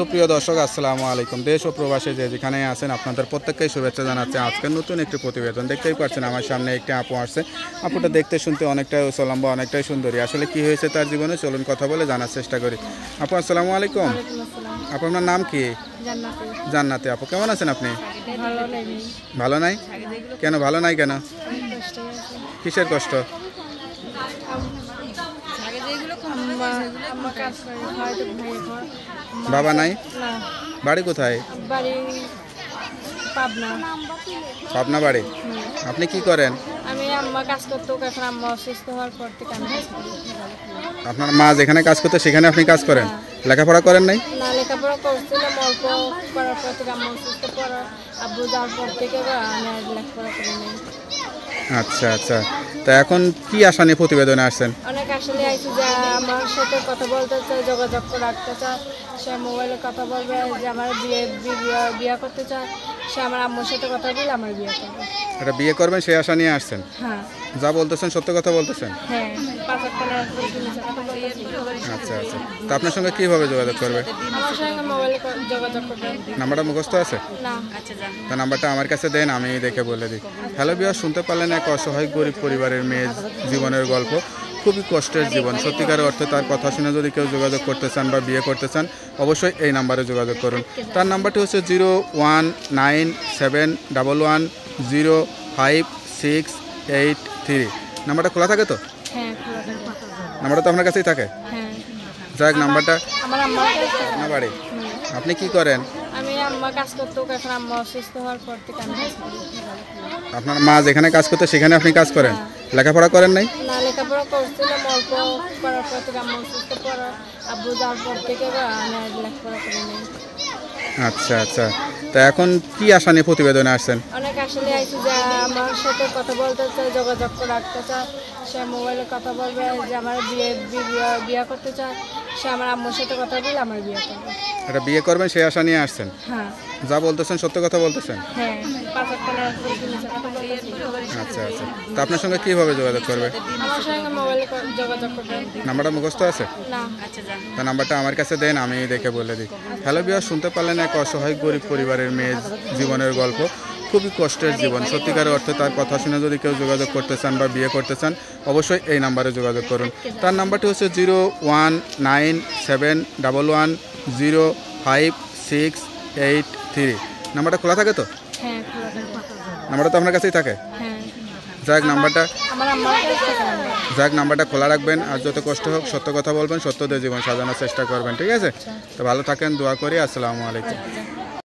প্রিয় দর্শক আসসালামু আলাইকুম। দেশ ও প্রবাসে যে যেখানে আছেন আপনাদের প্রত্যেককেই শুভেচ্ছা জানাচ্ছে। আজকের নতুন একটি প্রতিবেদন দেখতেই পাচ্ছেন আমার সামনে একটি আপু আসছে। আপুটা দেখতে শুনতে অনেকটাই উসলম্বা অনেকটাই সুন্দরী। আসলে কি হয়েছে তার জীবনে চলুন কথা বলে জানার চেষ্টা করি। আপু আসসালামু আলাইকুম। আপু আপনার নাম কি? জান্নাতে জান্নাতে। আপু কেমন আছেন আপনি? ভালো নাই। কেন ভালো নাই কেন? কিসের কষ্ট আম্মা আম্মা কাজ করে হয়তো ভাই ঘর বাবা নাই? বাড়ি কোথায়? পাবনা। বাড়ি? আপনি কি করেন? আমি আম্মা কাজ করতো এখন আম্মা অসুস্থ হওয়ার পর থেকে আমি আপনার মা যেখানে কাজ করতে সেখানে আপনি কাজ করেন? লেখাপড়া করেন নাই? না লেখাপড়া করছিলাম অল্প করার পর থেকে আম্মা অসুস্থ আব্বু যাওয়ার পর থেকে আমি আর লেখাপড়া করি নাই। আচ্ছা আচ্ছা। তা এখন কি আশা নিয়ে প্রতিবেদনে আসছেন? অনেক আসলে আইসি যে আমার সাথে কথা বলতে চায় যোগাযোগ রাখতে চায়। সে মোবাইলে কথা বলবে যে আমার বিয়ে বিয়ে- বিয়ে করতে চায়। সে আমার আম্মুর সাথে কথা বলে আমার বিয়ে করবে। এটা বিয়ে করবেন সেই আশা নিয়ে আসছেন? হ্যাঁ। যা বলতেছেন সত্য কথা বলতেছেন? হ্যাঁ আচ্ছা আচ্ছা। তা আপনার সঙ্গে কীভাবে যোগাযোগ করবে? আমার সঙ্গে মোবাইলে যোগাযোগ করবে। নাম্বারটা মুখস্থ আছে? না। তা নাম্বারটা আমার কাছে দেন আমি দেখে বলে দিই। হ্যালো বিয়ার শুনতে পারলেন এক অসহায় গরিব পরিবারের মেয়ের জীবনের গল্প। খুবই কষ্টের জীবন। সত্যিকার অর্থে তার কথা শুনে যদি কেউ যোগাযোগ করতে চান বা বিয়ে করতে চান অবশ্যই এই নাম্বারে যোগাযোগ করুন। তার নাম্বারটি হচ্ছে zero one nine seven double one zero five six eight three. নাম্বারটা খোলা থাকে তো? হ্যাঁ। নাম্বারটা তো আপনার কাছেই থাকে? হ্যাঁ। যাক নাম্বারটা আমার আম্মার কাজ করে। না বাড়ি। আপনি কি করেন? আম্মা কাজ করতো এখন আম্মা অসুস্থ হওয়ার পর থেকে আমি আপনার মা যেখানে কাজ করতে সেখানে আপনি কাজ করেন? লেখাপড়া করেন নাই? না লেখাপড়া করছিলাম অল্প করার পর থেকে আম্মা অসুস্থ পর আব্বু যাওয়ার পর থেকে আমি লেখাপড়া করি নাই। আচ্ছা আচ্ছা। তা এখন কি আশা নিয়ে প্রতিবেদনে আসছেন? অনেক আশা নিয়ে আইছি যে আমার সাথে কথা বলতে চায় যোগাযোগ রাখতে চায় সে মোবাইলে কথা বলবে যে আমার বিয়ে বিয়ে- বিয়ে করতে চায়। সে আমার আম্মুর সাথে কথা বলে আমার বিয়ে করবে। এটা বিয়ে করবেন সেই আশা নিয়ে আসছেন? হ্যাঁ। যা বলতেছেন সত্য কথা বলতেছেন? হ্যাঁ। আচ্ছা আচ্ছা। তা আপনার সঙ্গে কীভাবে যোগাযোগ করবে? নাম্বারটা মুখস্থ আছে? তা নাম্বারটা আমার কাছে দেন আমি দেখে বলে দিই। হ্যালো বিয়ার শুনতে পারলেন এক অসহায় গরিব পরিবারের মেয়ের জীবনের গল্প। খুবই কষ্টের জীবন। সত্যিকার অর্থে তার কথা শুনে যদি কেউ যোগাযোগ করতে চান বা বিয়ে করতে চান অবশ্যই এই নাম্বারে যোগাযোগ করুন। তার নাম্বারটি হচ্ছে zero one nine seven double one zero five six eight three. নাম্বারটা খোলা থাকে তো। নাম্বারটা তো আপনার কাছেই থাকে? হ্যাঁ। যাক নাম্বারটা। যাক নাম্বারটা খোলা রাখবেন আর যত কষ্ট হোক সত্য কথা বলবেন সত্য দিয়ে জীবন সাজানোর চেষ্টা করবেন ঠিক আছে? তো ভালো থাকেন দোয়া করি আসসালামু আলাইকুম।